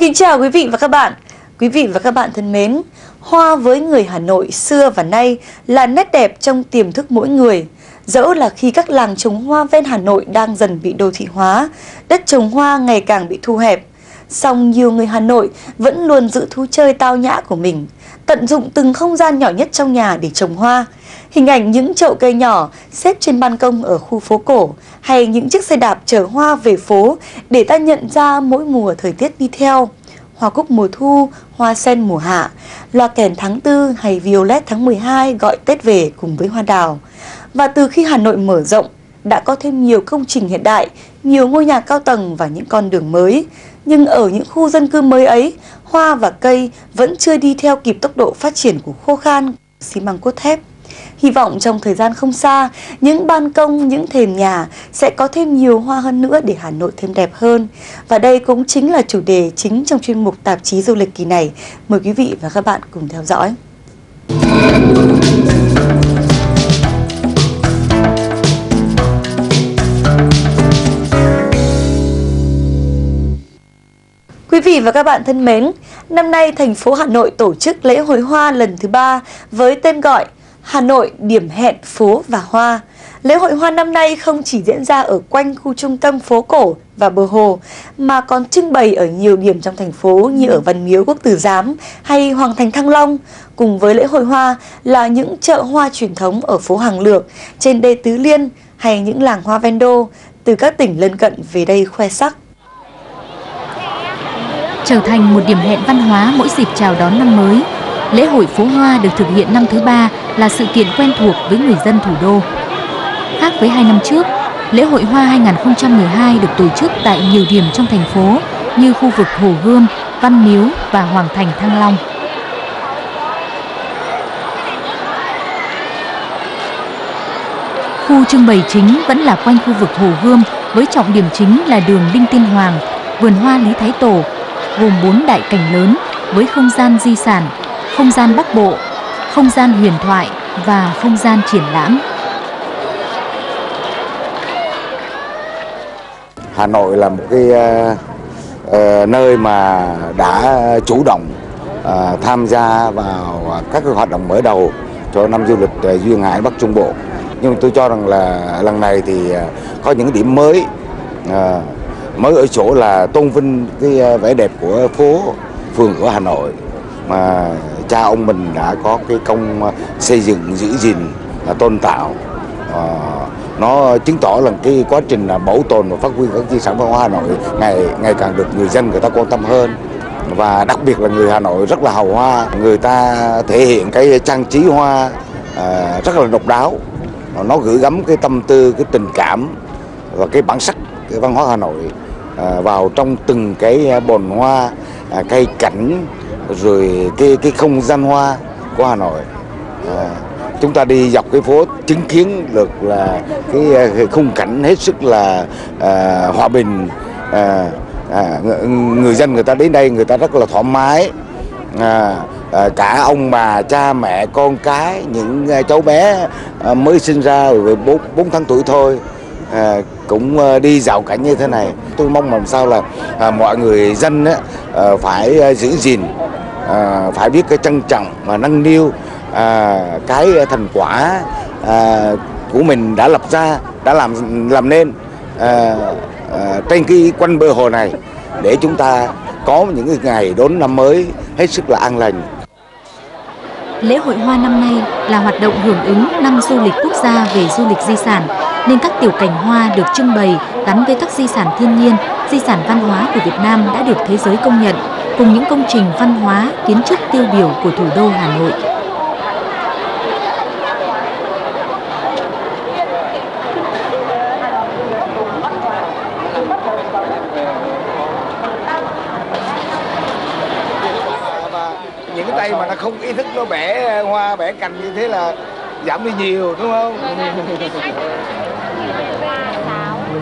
Xin chào quý vị và các bạn. Quý vị và các bạn thân mến, hoa với người Hà Nội xưa và nay là nét đẹp trong tiềm thức mỗi người. Dẫu là khi các làng trồng hoa ven Hà Nội đang dần bị đô thị hóa, đất trồng hoa ngày càng bị thu hẹp, song nhiều người Hà Nội vẫn luôn giữ thú chơi tao nhã của mình, tận dụng từng không gian nhỏ nhất trong nhà để trồng hoa. Hình ảnh những chậu cây nhỏ xếp trên ban công ở khu phố cổ hay những chiếc xe đạp chở hoa về phố để ta nhận ra mỗi mùa thời tiết đi theo. Hoa cúc mùa thu, hoa sen mùa hạ, loa kèn tháng 4 hay violet tháng 12 gọi Tết về cùng với hoa đào. Và từ khi Hà Nội mở rộng, đã có thêm nhiều công trình hiện đại, nhiều ngôi nhà cao tầng và những con đường mới. Nhưng ở những khu dân cư mới ấy, hoa và cây vẫn chưa đi theo kịp tốc độ phát triển của khô khan, xi măng cốt thép. Hy vọng trong thời gian không xa, những ban công, những thềm nhà sẽ có thêm nhiều hoa hơn nữa để Hà Nội thêm đẹp hơn. Và đây cũng chính là chủ đề chính trong chuyên mục tạp chí du lịch kỳ này. Mời quý vị và các bạn cùng theo dõi. Quý vị và các bạn thân mến, năm nay thành phố Hà Nội tổ chức lễ hội hoa lần thứ ba với tên gọi Hà Nội điểm hẹn phố và hoa. Lễ hội hoa năm nay không chỉ diễn ra ở quanh khu trung tâm phố cổ và bờ hồ mà còn trưng bày ở nhiều điểm trong thành phố như ở Văn Miếu Quốc Tử Giám hay Hoàng Thành Thăng Long. Cùng với lễ hội hoa là những chợ hoa truyền thống ở phố Hàng Lược, trên đê Tứ Liên hay những làng hoa ven đô từ các tỉnh lân cận về đây khoe sắc trở thành một điểm hẹn văn hóa mỗi dịp chào đón năm mới. Lễ hội phố hoa được thực hiện năm thứ ba là sự kiện quen thuộc với người dân thủ đô. Khác với hai năm trước, lễ hội hoa 2012 được tổ chức tại nhiều điểm trong thành phố như khu vực Hồ Gươm, Văn Miếu và Hoàng Thành Thăng Long. Khu trưng bày chính vẫn là quanh khu vực Hồ Gươm với trọng điểm chính là đường Đinh Tiên Hoàng, vườn hoa Lý Thái Tổ gồm 4 đại cảnh lớn với không gian di sản, không gian Bắc Bộ, không gian huyền thoại và không gian triển lãm. Hà Nội là một cái uh, uh, nơi mà đã chủ động uh, tham gia vào các cái hoạt động mở đầu cho năm du lịch uh, duyên hải Bắc Trung Bộ. Nhưng tôi cho rằng là lần này thì uh, có những điểm mới uh, mới ở chỗ là tôn vinh cái ờ, vẻ đẹp của phố phường của Hà Nội. Mà cha ông mình đã có cái công ờ, xây dựng giữ gìn tôn tạo. À, nó chứng tỏ là cái quá trình là bảo tồn và phát huy các di sản văn hóa Hà Nội ngày ngày càng được người dân người ta quan tâm hơn. Và đặc biệt là người Hà Nội rất là hào hoa. Người ta thể hiện cái trang trí hoa à, rất là độc đáo. Nó gửi gắm cái tâm tư cái tình cảm và cái bản sắc cái văn hóa Hà Nội. À, vào trong từng cái à, bồn hoa à, cây cảnh rồi cái cái không gian hoa của Hà Nội. À, chúng ta đi dọc cái phố chứng kiến được là cái, cái khung cảnh hết sức là à, hòa bình. À, à, người dân người ta đến đây người ta rất là thoải mái. À, à, cả ông bà cha mẹ con cái những cháu bé à, mới sinh ra bốn bốn tháng tuổi thôi à, cũng ờ, đi dạo cảnh như thế này. Tôi mong làm sao là à, mọi người dân á, à, phải ờ, giữ gìn à, phải biết cái trân trọng và nâng niu à, cái thành quả à, của mình đã lập ra đã làm làm nên à, à, trên cái quanh bờ hồ này để chúng ta có những ngày đón năm mới hết sức là an lành. Lễ hội hoa năm nay là hoạt động hưởng ứng năm du lịch quốc gia về du lịch di sản nên các tiểu cảnh hoa được trưng bày gắn với các di sản thiên nhiên, di sản văn hóa của Việt Nam đã được thế giới công nhận, cùng những công trình văn hóa, kiến trúc tiêu biểu của thủ đô Hà Nội. những cái tay mà nó không ý thức nó bẻ hoa bẻ cành như thế là giảm đi nhiều đúng không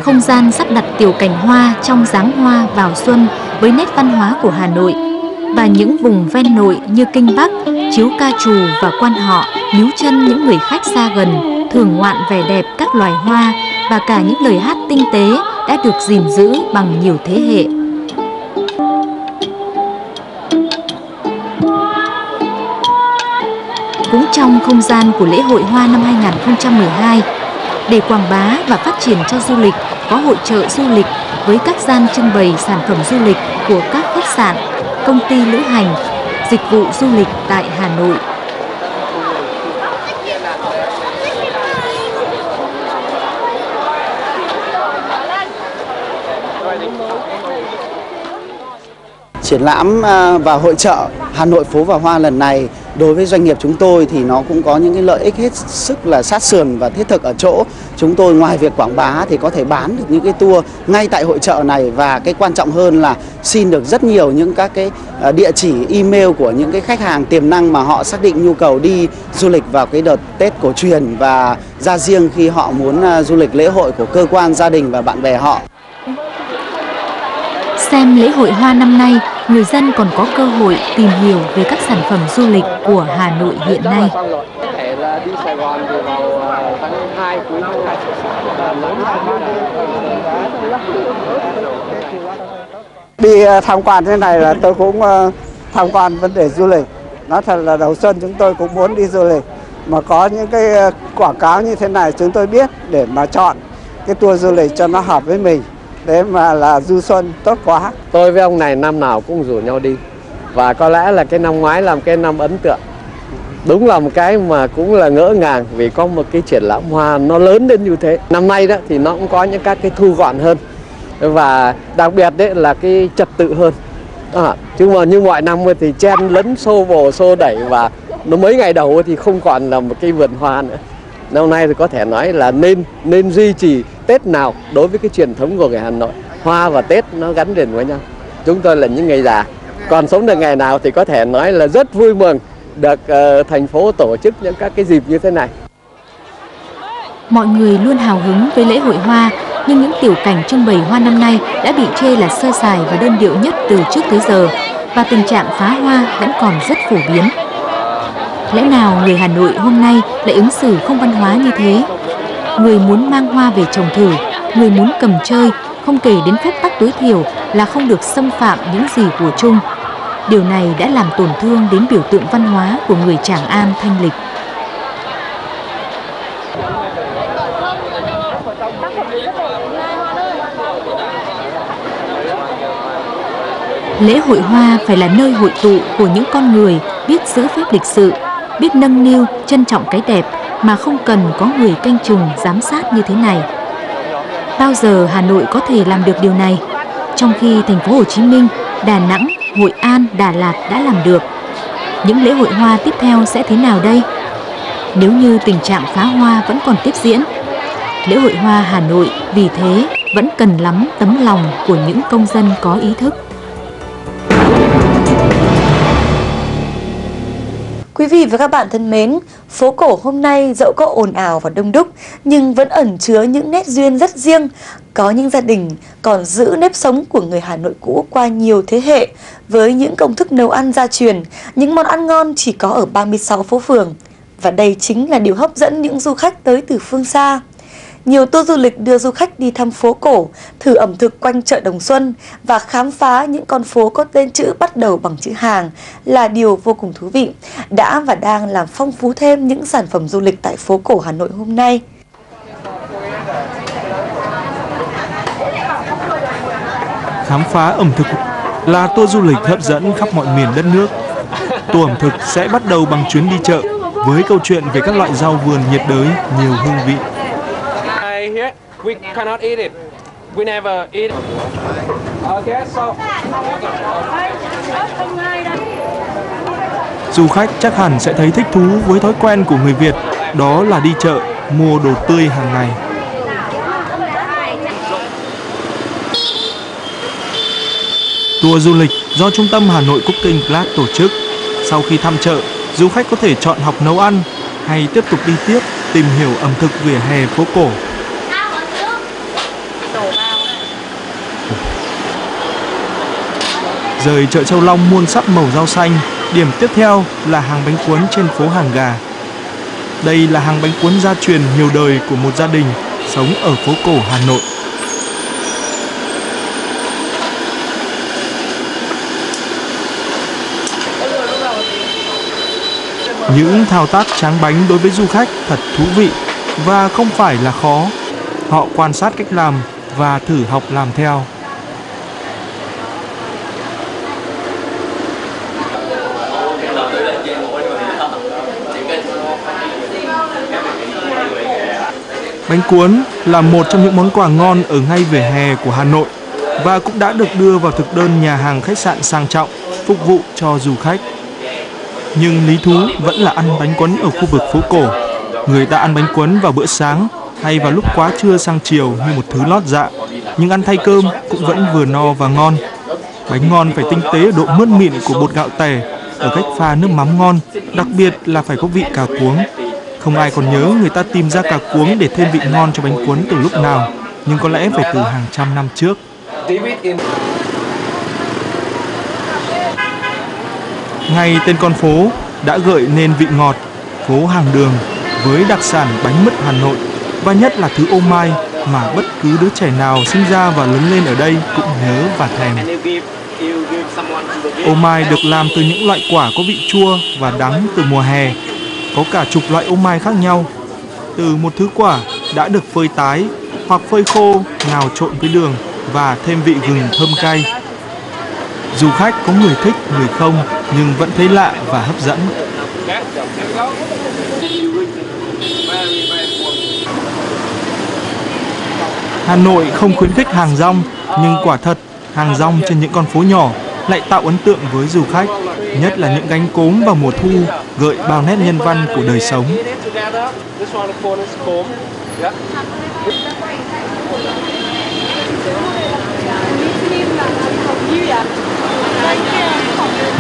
không gian sắp đặt tiểu cảnh hoa trong dáng hoa vào xuân với nét văn hóa của Hà Nội và những vùng ven nội như Kinh Bắc, Chiếu Ca Trù và Quan Họ níu chân những người khách xa gần, thưởng ngoạn vẻ đẹp các loài hoa và cả những lời hát tinh tế đã được gìn giữ bằng nhiều thế hệ. Cũng trong không gian của lễ hội hoa năm 2012, để quảng bá và phát triển cho du lịch, có hội trợ du lịch với các gian trưng bày sản phẩm du lịch của các khách sạn, công ty lữ hành, dịch vụ du lịch tại Hà Nội. Triển lãm à, và hội trợ Hà Nội phố và hoa lần này đối với doanh nghiệp chúng tôi thì nó cũng có những cái lợi ích hết sức là sát sườn và thiết thực ở chỗ chúng tôi ngoài việc quảng bá thì có thể bán được những cái tour ngay tại hội trợ này và cái quan trọng hơn là xin được rất nhiều những các cái ờ, địa chỉ email của những cái khách hàng tiềm năng mà họ xác định nhu cầu đi du lịch vào cái đợt Tết cổ truyền và ra riêng khi họ muốn ờ, du lịch lễ hội của cơ quan gia đình và bạn bè họ. Xem lễ hội hoa năm nay, người dân còn có cơ hội tìm hiểu về các sản phẩm du lịch của Hà Nội hiện nay. Đi ờ, tham quan thế này là tôi cũng ờ, tham quan vấn đề du lịch. Nó thật là đầu xuân chúng tôi cũng muốn đi du lịch. Mà có những cái ờ, quảng cáo như thế này chúng tôi biết để mà chọn cái tour du lịch cho nó hợp với mình để mà là du xuân tốt quá. Tôi với ông này năm nào cũng rủ nhau đi và có lẽ là cái năm ngoái làm cái năm ấn tượng. Đúng là một cái mà cũng là ngỡ ngàng vì có một cái triển lãm hoa nó lớn đến như thế. Năm nay đó thì nó cũng có những các cái thu gọn hơn và đặc biệt đấy là cái trật tự hơn. À, chứ mà như mọi năm thì chen lấn xô bồ xô đẩy và nó mấy ngày đầu thì không còn là một cái vườn hoa nữa. Năm nay thì có thể nói là nên nên duy trì Tết nào đối với cái truyền thống của người Hà Nội. Hoa và Tết nó gắn liền với nhau. Chúng tôi là những người già, còn sống được ngày nào thì có thể nói là rất vui mừng được uh, thành phố tổ chức những các cái dịp như thế này. Mọi người luôn hào hứng với lễ hội hoa, nhưng những tiểu cảnh trưng bày hoa năm nay đã bị chê là sơ sài và đơn điệu nhất từ trước tới giờ, và tình trạng phá hoa vẫn còn rất phổ biến. Lẽ nào người Hà Nội hôm nay lại ứng xử không văn hóa như thế? Người muốn mang hoa về trồng thử, người muốn cầm chơi, không kể đến phép tắc tối thiểu là không được xâm phạm những gì của chung. Điều này đã làm tổn thương đến biểu tượng văn hóa của người Tràng An thanh lịch. Lễ hội hoa phải là nơi hội tụ của những con người biết giữ phép lịch sự, biết nâng niu, trân trọng cái đẹp mà không cần có người canh chừng giám sát như thế này. Bao giờ Hà Nội có thể làm được điều này? Trong khi thành phố Hồ Chí Minh, Đà Nẵng, Hội An, Đà Lạt đã làm được. Những lễ hội hoa tiếp theo sẽ thế nào đây? Nếu như tình trạng phá hoa vẫn còn tiếp diễn, lễ hội hoa Hà Nội vì thế vẫn cần lắm tấm lòng của những công dân có ý thức. Quý vị và các bạn thân mến, phố cổ hôm nay dẫu có ồn ào và đông đúc nhưng vẫn ẩn chứa những nét duyên rất riêng. Có những gia đình còn giữ nếp sống của người Hà Nội cũ qua nhiều thế hệ với những công thức nấu ăn gia truyền, những món ăn ngon chỉ có ở 36 phố phường. Và đây chính là điều hấp dẫn những du khách tới từ phương xa. Nhiều tour du lịch đưa du khách đi thăm phố cổ, thử ẩm thực quanh chợ Đồng Xuân và khám phá những con phố có tên chữ bắt đầu bằng chữ hàng là điều vô cùng thú vị, đã và đang làm phong phú thêm những sản phẩm du lịch tại phố cổ Hà Nội hôm nay. Khám phá ẩm thực là tour du lịch hấp dẫn khắp mọi miền đất nước. Tour ẩm thực sẽ bắt đầu bằng chuyến đi chợ với câu chuyện về các loại rau vườn nhiệt đới nhiều hương vị we cannot eat it. We never eat it. Okay, so... Du khách chắc hẳn sẽ thấy thích thú với thói quen của người Việt, đó là đi chợ, mua đồ tươi hàng ngày. Tour du lịch do Trung tâm Hà Nội Cooking Class tổ chức. Sau khi thăm chợ, du khách có thể chọn học nấu ăn hay tiếp tục đi tiếp tìm hiểu ẩm thực vỉa hè phố cổ Rời chợ Châu Long muôn sắc màu rau xanh, điểm tiếp theo là hàng bánh cuốn trên phố Hàng Gà. Đây là hàng bánh cuốn gia truyền nhiều đời của một gia đình sống ở phố cổ Hà Nội. Những thao tác tráng bánh đối với du khách thật thú vị và không phải là khó. Họ quan sát cách làm và thử học làm theo. Bánh cuốn là một trong những món quà ngon ở ngay vỉa hè của Hà Nội và cũng đã được đưa vào thực đơn nhà hàng khách sạn sang trọng phục vụ cho du khách. Nhưng lý thú vẫn là ăn bánh cuốn ở khu vực phố cổ. Người ta ăn bánh cuốn vào bữa sáng hay vào lúc quá trưa sang chiều như một thứ lót dạ, nhưng ăn thay cơm cũng vẫn vừa no và ngon. Bánh ngon phải tinh tế ở độ mướt mịn của bột gạo tẻ, ở cách pha nước mắm ngon, đặc biệt là phải có vị cà cuống. Không ai còn nhớ người ta tìm ra cà cuống để thêm vị ngon cho bánh cuốn từ lúc nào, nhưng có lẽ phải từ hàng trăm năm trước. Ngay tên con phố đã gợi nên vị ngọt, phố hàng đường với đặc sản bánh mứt Hà Nội và nhất là thứ ô mai mà bất cứ đứa trẻ nào sinh ra và lớn lên ở đây cũng nhớ và thèm. Ô mai được làm từ những loại quả có vị chua và đắng từ mùa hè. Có cả chục loại ô mai khác nhau. Từ một thứ quả đã được phơi tái hoặc phơi khô nào trộn với đường và thêm vị gừng thơm cay. Du khách có người thích, người không nhưng vẫn thấy lạ và hấp dẫn. Hà Nội không khuyến khích hàng rong, nhưng quả thật hàng rong trên những con phố nhỏ lại tạo ấn tượng với du khách, nhất là những gánh cốm vào mùa thu gợi bao nét nhân văn của đời sống.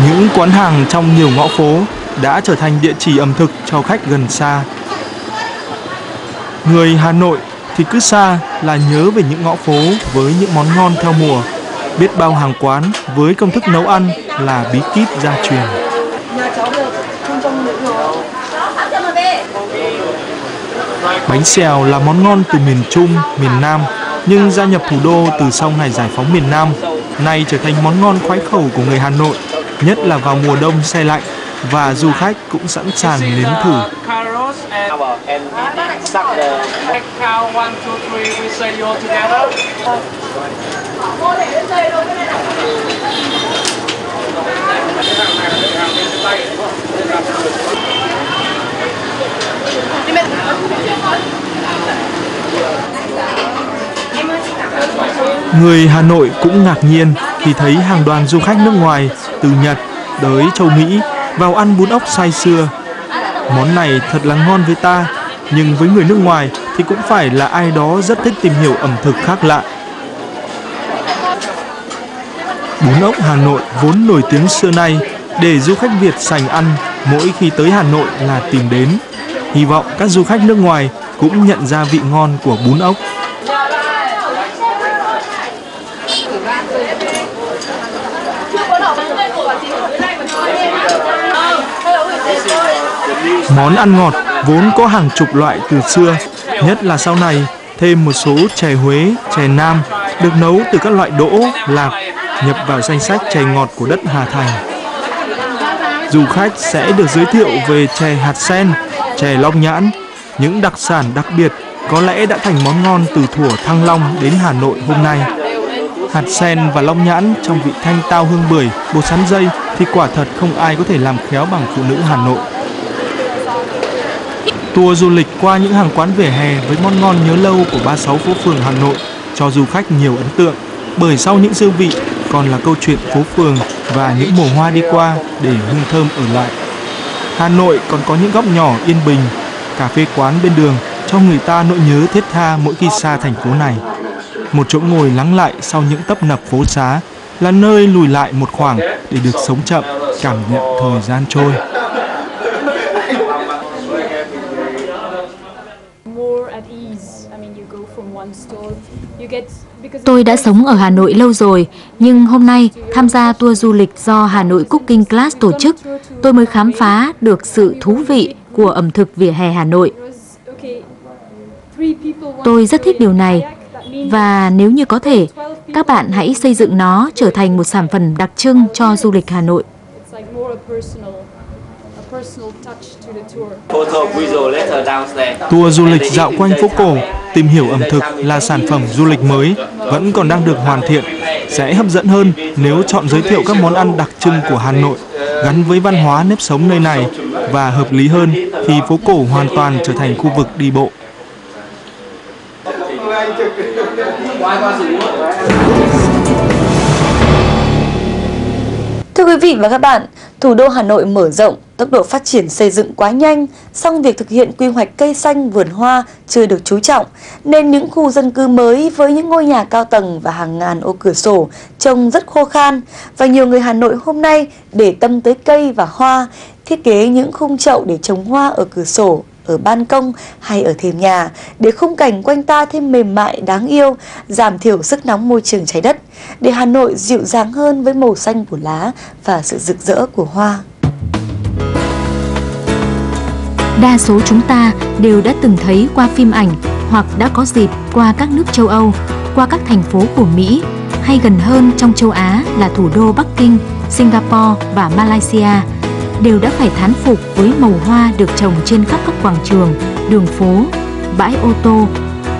Những quán hàng trong nhiều ngõ phố đã trở thành địa chỉ ẩm thực cho khách gần xa. Người Hà Nội thì cứ xa là nhớ về những ngõ phố với những món ngon theo mùa. Biết bao hàng quán với công thức nấu ăn là bí kíp gia truyền. Bánh xèo là món ngon từ miền Trung, miền Nam, nhưng gia nhập thủ đô từ sau ngày giải phóng miền Nam, nay trở thành món ngon khoái khẩu của người Hà Nội, nhất là vào mùa đông xe lạnh và du khách cũng sẵn sàng nếm thử. Người Hà Nội cũng ngạc nhiên khi thấy hàng đoàn du khách nước ngoài từ Nhật tới châu Mỹ vào ăn bún ốc say xưa. Món này thật là ngon với ta, nhưng với người nước ngoài thì cũng phải là ai đó rất thích tìm hiểu ẩm thực khác lạ. Bún ốc Hà Nội vốn nổi tiếng xưa nay để du khách Việt sành ăn mỗi khi tới Hà Nội là tìm đến. Hy vọng các du khách nước ngoài cũng nhận ra vị ngon của bún ốc. Món ăn ngọt vốn có hàng chục loại từ xưa, nhất là sau này thêm một số chè Huế, chè Nam được nấu từ các loại đỗ, lạc nhập vào danh sách chè ngọt của đất Hà Thành. Du khách sẽ được giới thiệu về chè hạt sen, chè long nhãn, những đặc sản đặc biệt có lẽ đã thành món ngon từ thủa Thăng Long đến Hà Nội hôm nay. Hạt sen và long nhãn trong vị thanh tao hương bưởi, bột sắn dây thì quả thật không ai có thể làm khéo bằng phụ nữ Hà Nội. Tour du lịch qua những hàng quán vỉa hè với món ngon nhớ lâu của 36 phố phường Hà Nội cho du khách nhiều ấn tượng bởi sau những dư vị còn là câu chuyện phố phường và những mùa hoa đi qua để hương thơm ở lại. Hà Nội còn có những góc nhỏ yên bình, cà phê quán bên đường cho người ta nỗi nhớ thiết tha mỗi khi xa thành phố này. Một chỗ ngồi lắng lại sau những tấp nập phố xá là nơi lùi lại một khoảng để được sống chậm, cảm nhận thời gian trôi. Tôi đã sống ở Hà Nội lâu rồi, nhưng hôm nay tham gia tour du lịch do Hà Nội Cooking Class tổ chức, tôi mới khám phá được sự thú vị của ẩm thực vỉa hè Hà Nội. Tôi rất thích điều này và nếu như có thể, các bạn hãy xây dựng nó trở thành một sản phẩm đặc trưng cho du lịch Hà Nội. Tour du lịch dạo quanh phố cổ, tìm hiểu ẩm thực là sản phẩm du lịch mới, vẫn còn đang được hoàn thiện. Sẽ hấp dẫn hơn nếu chọn giới thiệu các món ăn đặc trưng của Hà Nội, gắn với văn hóa nếp sống nơi này và hợp lý hơn khi phố cổ hoàn toàn trở thành khu vực đi bộ. Thưa quý vị và các bạn, thủ đô Hà Nội mở rộng, tốc độ phát triển xây dựng quá nhanh, song việc thực hiện quy hoạch cây xanh vườn hoa chưa được chú trọng, nên những khu dân cư mới với những ngôi nhà cao tầng và hàng ngàn ô cửa sổ trông rất khô khan và nhiều người Hà Nội hôm nay để tâm tới cây và hoa, thiết kế những khung chậu để trồng hoa ở cửa sổ, ở ban công hay ở thềm nhà để khung cảnh quanh ta thêm mềm mại đáng yêu, giảm thiểu sức nóng môi trường trái đất, để Hà Nội dịu dàng hơn với màu xanh của lá và sự rực rỡ của hoa. Đa số chúng ta đều đã từng thấy qua phim ảnh hoặc đã có dịp qua các nước châu Âu, qua các thành phố của Mỹ hay gần hơn trong châu Á là thủ đô Bắc Kinh, Singapore và Malaysia đều đã phải thán phục với màu hoa được trồng trên khắp các quảng trường, đường phố, bãi ô tô,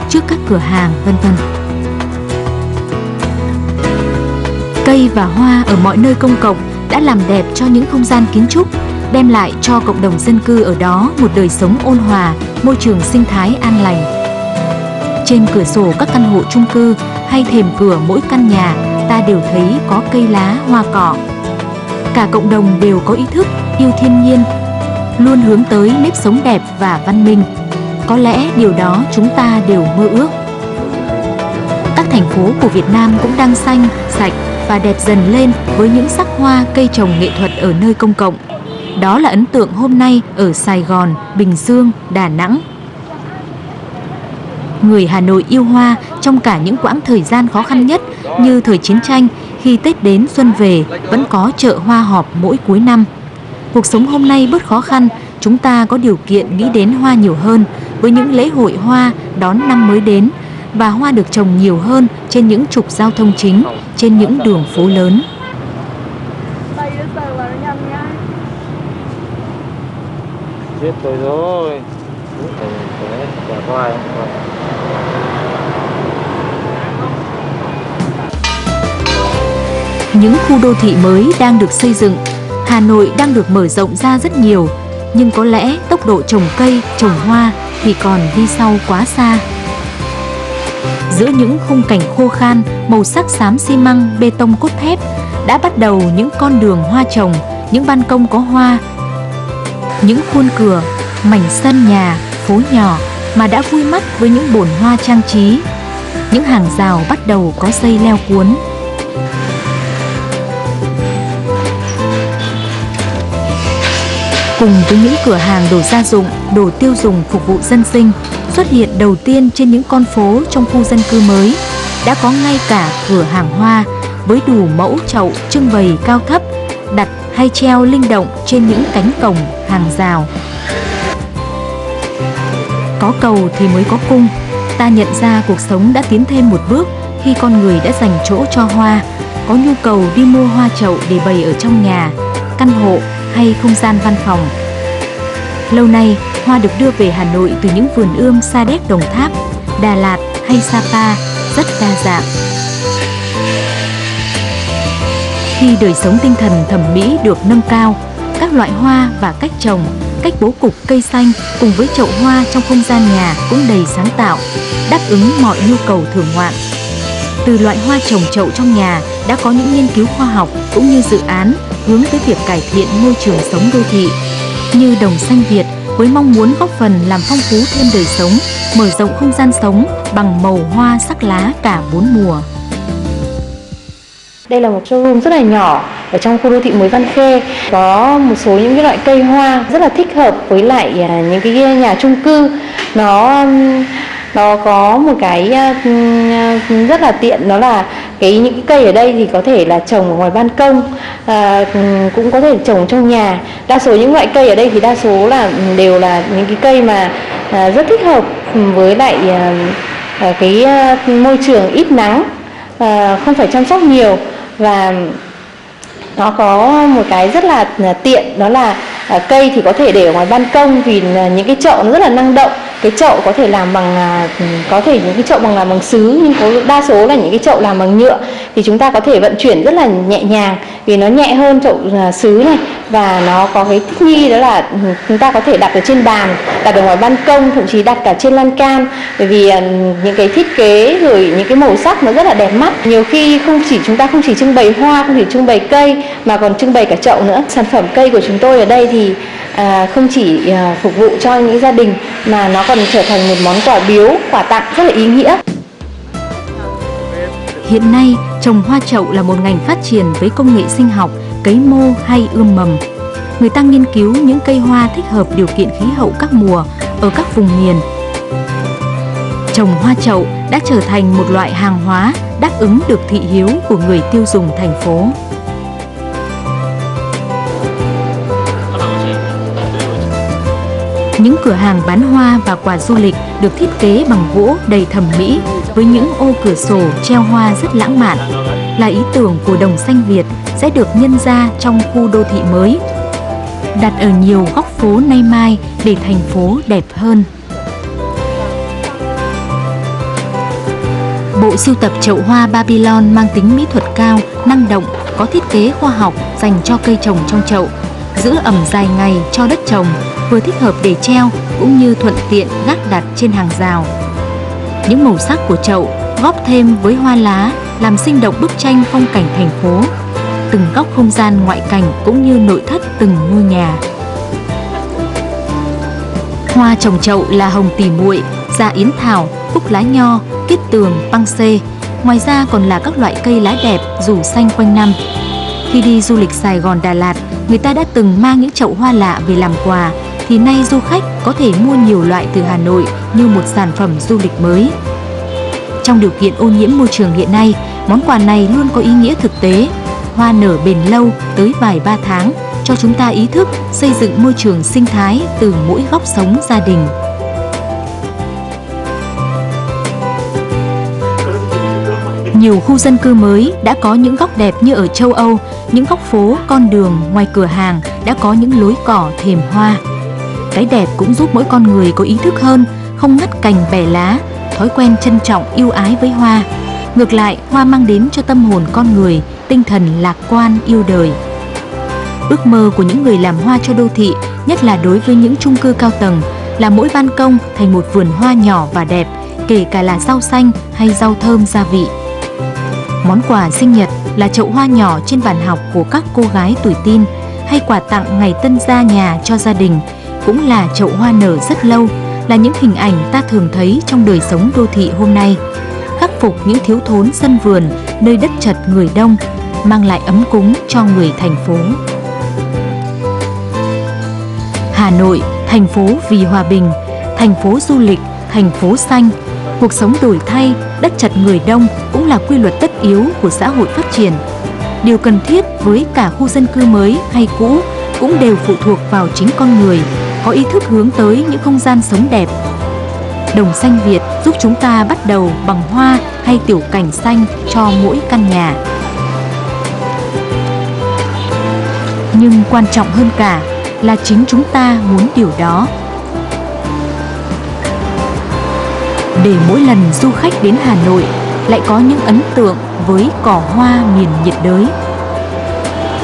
trước các cửa hàng, vân vân. Cây và hoa ở mọi nơi công cộng đã làm đẹp cho những không gian kiến trúc, đem lại cho cộng đồng dân cư ở đó một đời sống ôn hòa, môi trường sinh thái an lành. Trên cửa sổ các căn hộ chung cư hay thềm cửa mỗi căn nhà, ta đều thấy có cây lá, hoa cỏ. Cả cộng đồng đều có ý thức yêu thiên nhiên, luôn hướng tới nếp sống đẹp và văn minh. Có lẽ điều đó chúng ta đều mơ ước. Các thành phố của Việt Nam cũng đang xanh, sạch và đẹp dần lên với những sắc hoa cây trồng nghệ thuật ở nơi công cộng. Đó là ấn tượng hôm nay ở Sài Gòn, Bình Dương, Đà Nẵng. Người Hà Nội yêu hoa trong cả những quãng thời gian khó khăn nhất như thời chiến tranh khi Tết đến xuân về vẫn có chợ hoa họp mỗi cuối năm. Cuộc sống hôm nay bớt khó khăn, chúng ta có điều kiện nghĩ đến hoa nhiều hơn với những lễ hội hoa đón năm mới đến và hoa được trồng nhiều hơn trên những trục giao thông chính, trên những đường phố lớn. Chết tôi rồi. Những khu đô thị mới đang được xây dựng Hà Nội đang được mở rộng ra rất nhiều, nhưng có lẽ tốc độ trồng cây, trồng hoa thì còn đi sau quá xa. Giữa những khung cảnh khô khan, màu sắc xám xi măng, bê tông cốt thép, đã bắt đầu những con đường hoa trồng, những ban công có hoa, những khuôn cửa, mảnh sân nhà, phố nhỏ mà đã vui mắt với những bồn hoa trang trí. Những hàng rào bắt đầu có dây leo cuốn, cùng với những cửa hàng đồ gia dụng, đồ tiêu dùng phục vụ dân sinh xuất hiện đầu tiên trên những con phố trong khu dân cư mới. Đã có ngay cả cửa hàng hoa với đủ mẫu chậu trưng bày cao thấp, đặt hay treo linh động trên những cánh cổng, hàng rào. Có cầu thì mới có cung. Ta nhận ra cuộc sống đã tiến thêm một bước khi con người đã dành chỗ cho hoa, có nhu cầu đi mua hoa chậu để bày ở trong nhà, căn hộ hay không gian văn phòng. Lâu nay, hoa được đưa về Hà Nội từ những vườn ươm Sa Đéc Đồng Tháp, Đà Lạt hay Sapa rất đa dạng. Khi đời sống tinh thần thẩm mỹ được nâng cao, các loại hoa và cách trồng, cách bố cục cây xanh cùng với chậu hoa trong không gian nhà cũng đầy sáng tạo, đáp ứng mọi nhu cầu thưởng ngoạn. Từ loại hoa trồng chậu trong nhà đã có những nghiên cứu khoa học cũng như dự án hướng tới việc cải thiện môi trường sống đô thị như Đồng Xanh Việt với mong muốn góp phần làm phong phú thêm đời sống, mở rộng không gian sống bằng màu hoa sắc lá cả bốn mùa. Đây là một showroom rất là nhỏ ở trong khu đô thị mới Văn Khê có một số những cái loại cây hoa rất là thích hợp với lại à, những cái nhà chung cư nó nó có một cái ờ, rất là tiện đó là cái những cái cây ở đây thì có thể là trồng ở ngoài ban công à, cũng có thể trồng trong nhà. Đa số những loại cây ở đây thì đa số là đều là những cái cây mà à, rất thích hợp với lại à, cái à, môi trường ít nắng à, không phải chăm sóc nhiều. Và nó có một cái rất là tiện đó là À, cây thì có thể để ở ngoài ban công vì những cái chậu nó rất là năng động cái chậu có thể làm bằng à, có thể những cái chậu bằng làm bằng sứ, nhưng có đa số là những cái chậu làm bằng nhựa, thì chúng ta có thể vận chuyển rất là nhẹ nhàng vì nó nhẹ hơn chậu à, sứ này. Và nó có cái thích nghi đó là chúng ta có thể đặt ở trên bàn, đặt ở ngoài ban công, thậm chí đặt cả trên lan can. Bởi vì à, những cái thiết kế rồi những cái màu sắc nó rất là đẹp mắt. Nhiều khi không chỉ chúng ta không chỉ trưng bày hoa, không chỉ trưng bày cây, mà còn trưng bày cả chậu nữa. Sản phẩm cây của chúng tôi ở đây thì à, không chỉ à, phục vụ cho những gia đình mà nó còn trở thành một món quà biếu, quà tặng rất là ý nghĩa. Hiện nay, trồng hoa chậu là một ngành phát triển với công nghệ sinh học, cấy mô hay ươm mầm. Người ta nghiên cứu những cây hoa thích hợp điều kiện khí hậu các mùa ở các vùng miền. Trồng hoa chậu đã trở thành một loại hàng hóa đáp ứng được thị hiếu của người tiêu dùng thành phố. Những cửa hàng bán hoa và quà du lịch được thiết kế bằng gỗ đầy thẩm mỹ với những ô cửa sổ treo hoa rất lãng mạn là ý tưởng của Đồng Xanh Việt sẽ được nhân ra trong khu đô thị mới đặt ở nhiều góc phố nay mai để thành phố đẹp hơn. Bộ sưu tập chậu hoa Babylon mang tính mỹ thuật cao, năng động, có thiết kế khoa học dành cho cây trồng trong chậu, giữ ẩm dài ngày cho đất trồng vừa thích hợp để treo cũng như thuận tiện gác đặt trên hàng rào. Những màu sắc của chậu góp thêm với hoa lá làm sinh động bức tranh phong cảnh thành phố, từng góc không gian ngoại cảnh cũng như nội thất từng ngôi nhà. Hoa trồng chậu là hồng tỉ muội, da yến thảo, cúc lá nho, kết tường, băng xê. Ngoài ra còn là các loại cây lá đẹp rủ xanh quanh năm. Khi đi du lịch Sài Gòn Đà Lạt, người ta đã từng mang những chậu hoa lạ về làm quà thì nay du khách có thể mua nhiều loại từ Hà Nội như một sản phẩm du lịch mới. Trong điều kiện ô nhiễm môi trường hiện nay, món quà này luôn có ý nghĩa thực tế. Hoa nở bền lâu tới vài ba tháng cho chúng ta ý thức xây dựng môi trường sinh thái từ mỗi góc sống gia đình. Nhiều khu dân cư mới đã có những góc đẹp như ở châu Âu, những góc phố, con đường, ngoài cửa hàng đã có những lối cỏ thềm hoa. Cái đẹp cũng giúp mỗi con người có ý thức hơn, không ngắt cành bẻ lá, thói quen trân trọng yêu ái với hoa. Ngược lại, hoa mang đến cho tâm hồn con người tinh thần lạc quan yêu đời. Ước mơ của những người làm hoa cho đô thị, nhất là đối với những chung cư cao tầng, là mỗi ban công thành một vườn hoa nhỏ và đẹp, kể cả là rau xanh hay rau thơm gia vị. Món quà sinh nhật là chậu hoa nhỏ trên bàn học của các cô gái tuổi tin hay quà tặng ngày tân gia nhà cho gia đình cũng là chậu hoa nở rất lâu, là những hình ảnh ta thường thấy trong đời sống đô thị hôm nay. Khắc phục những thiếu thốn sân vườn, nơi đất chật người đông, mang lại ấm cúng cho người thành phố. Hà Nội, thành phố vì hòa bình, thành phố du lịch, thành phố xanh, cuộc sống đổi thay, đất chật người đông cũng là quy luật tất yếu của xã hội phát triển. Điều cần thiết với cả khu dân cư mới hay cũ cũng đều phụ thuộc vào chính con người, có ý thức hướng tới những không gian sống đẹp. Đồng xanh Việt giúp chúng ta bắt đầu bằng hoa hay tiểu cảnh xanh cho mỗi căn nhà. Nhưng quan trọng hơn cả là chính chúng ta muốn điều đó. Để mỗi lần du khách đến Hà Nội lại có những ấn tượng với cỏ hoa miền nhiệt đới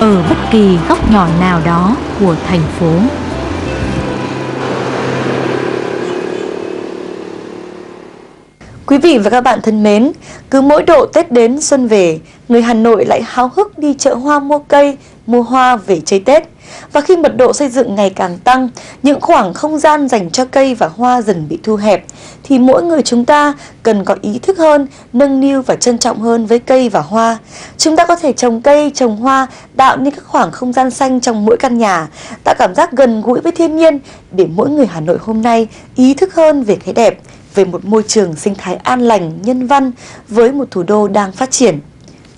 ở bất kỳ góc nhỏ nào đó của thành phố. Quý vị và các bạn thân mến, cứ mỗi độ Tết đến xuân về, người Hà Nội lại háo hức đi chợ hoa mua cây, mua hoa về chơi Tết. Và khi mật độ xây dựng ngày càng tăng, những khoảng không gian dành cho cây và hoa dần bị thu hẹp, thì mỗi người chúng ta cần có ý thức hơn, nâng niu và trân trọng hơn với cây và hoa. Chúng ta có thể trồng cây, trồng hoa, tạo nên các khoảng không gian xanh trong mỗi căn nhà, tạo cảm giác gần gũi với thiên nhiên để mỗi người Hà Nội hôm nay ý thức hơn về cái đẹp, về một môi trường sinh thái an lành, nhân văn với một thủ đô đang phát triển.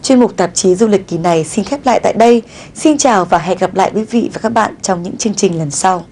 Chuyên mục tạp chí du lịch kỳ này xin khép lại tại đây. Xin chào và hẹn gặp lại quý vị và các bạn trong những chương trình lần sau.